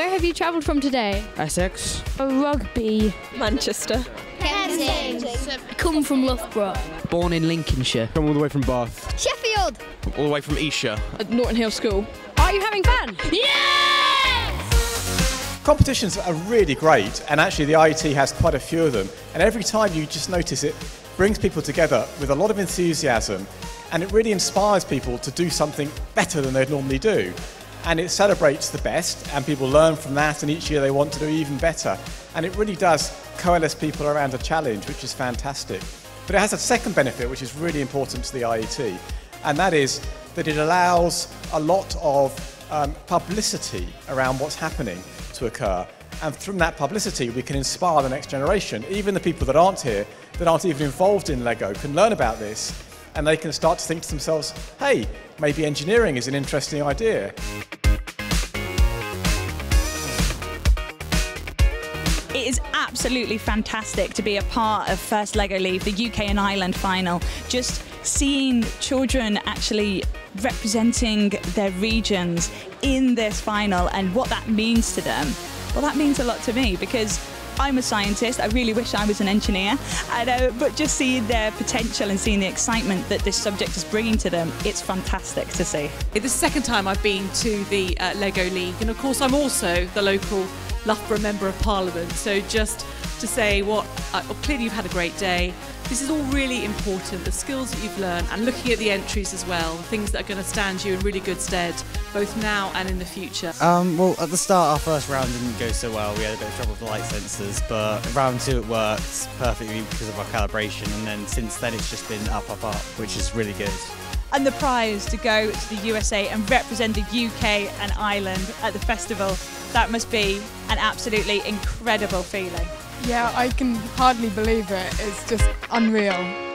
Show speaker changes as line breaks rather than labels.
have you travelled from today?
Essex.
Rugby.
Manchester.
Kensington. Come from Loughborough.
Born in Lincolnshire.
Come all the way from Bath.
Sheffield.
All the way from Esher.
At Norton Hill School.
Are you having fun?
Competitions are really great, and actually the IET has quite a few of them. And every time you just notice it brings people together with a lot of enthusiasm, and it really inspires people to do something better than they'd normally do. And it celebrates the best, and people learn from that, and each year they want to do even better. And it really does coalesce people around a challenge, which is fantastic. But it has a second benefit, which is really important to the IET, and that is that it allows a lot of um, publicity around what's happening to occur. And from that publicity, we can inspire the next generation. Even the people that aren't here, that aren't even involved in LEGO, can learn about this and they can start to think to themselves, hey, maybe engineering is an interesting idea.
It is absolutely fantastic to be a part of First Lego League, the UK and Ireland final. Just seeing children actually representing their regions in this final and what that means to them. Well, that means a lot to me because I'm a scientist. I really wish I was an engineer. And, uh, but just seeing their potential and seeing the excitement that this subject is bringing to them, it's fantastic to see.
It's the second time I've been to the uh, Lego League, and of course, I'm also the local Loughborough Member of Parliament. So just to say what, uh, well, clearly you've had a great day. This is all really important, the skills that you've learned, and looking at the entries as well, things that are going to stand you in really good stead, both now and in the future.
Um, well, at the start, our first round didn't go so well. We had a bit of trouble with the light sensors, but round two it worked perfectly because of our calibration, and then since then it's just been up, up, up, which is really good.
And the prize to go to the USA and represent the UK and Ireland at the festival, that must be an absolutely incredible feeling.
Yeah, I can hardly believe it. It's just unreal.